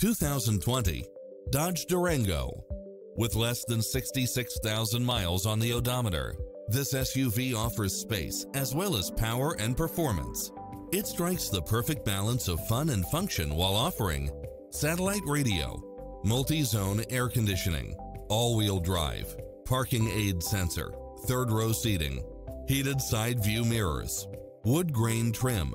2020 Dodge Durango. With less than 66,000 miles on the odometer, this SUV offers space as well as power and performance. It strikes the perfect balance of fun and function while offering satellite radio, multi-zone air conditioning, all-wheel drive, parking aid sensor, third row seating, heated side view mirrors, wood grain trim,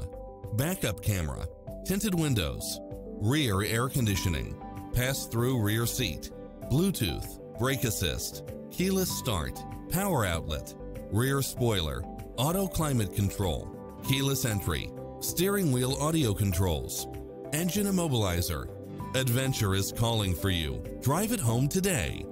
backup camera, tinted windows, rear air conditioning, pass-through rear seat, Bluetooth, brake assist, keyless start, power outlet, rear spoiler, auto climate control, keyless entry, steering wheel audio controls, engine immobilizer. Adventure is calling for you. Drive it home today.